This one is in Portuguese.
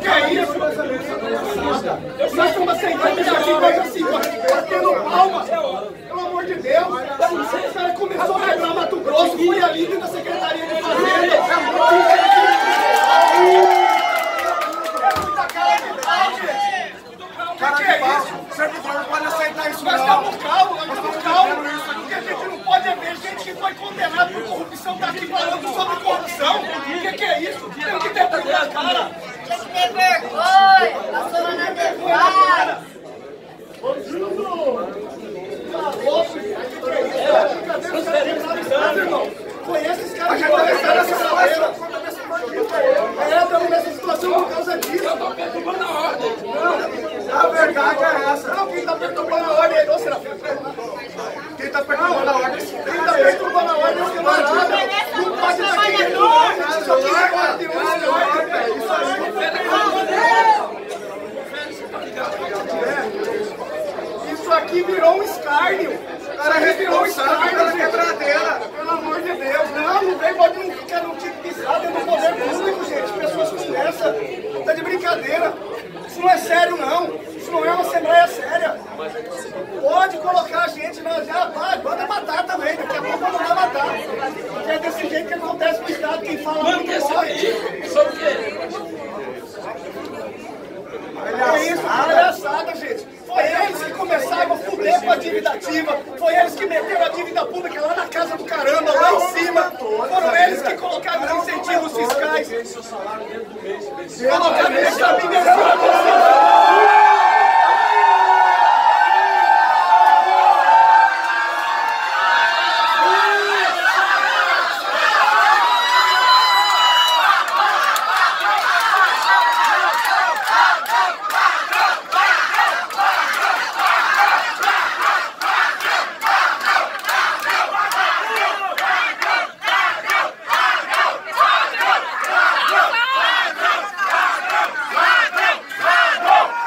que é isso? Nós estamos aceitando isso aqui, coisa assim, batendo palma. Pelo amor de Deus. O cara começou a quebrar Mato Grosso, foi ali dentro da Secretaria de Fazenda. Cara que, é isso? Servidor não pode aceitar isso, Nós estamos calmos, nós estamos calmos. Porque a gente não pode ver gente que foi condenada por corrupção tá aqui falando sobre corrupção. O que, é isso? Tem que ter na cara. Tinha que ter vergonha, passou lá na defada. Foi esses caras que começaram essa situação. É, estamos nessa situação causa disso. A verdade é essa. Não, quem está perturbando a ordem aí, ô Serafim? Quem está perturbando a ordem é o camarada. Não pode estar aqui dentro. Isso aqui é 41 milhões. Isso aí. Isso aqui virou um escárnio. Isso Cara, virou um responsável pela escárnio. quebradeira. Pelo amor de Deus, não, não vem, pode não ficar no tipo pisado dentro do poder público, gente. Pessoas com essa, tá de brincadeira. Isso não é sério, não. Isso não é uma assembleia séria. Pode colocar a gente na. Já vai, manda matar também. Daqui a pouco vão mandar matar. Porque é desse jeito que acontece no Estado. Quem fala muito morre. Sobre o quê? É isso, palhaçada, gente. Foi eles que começaram a dívida ativa. Foi eles que meteram a dívida pública lá na casa do caramba, lá em cima. Foram eles que colocaram os incentivos fiscais. Colocaram esse caminho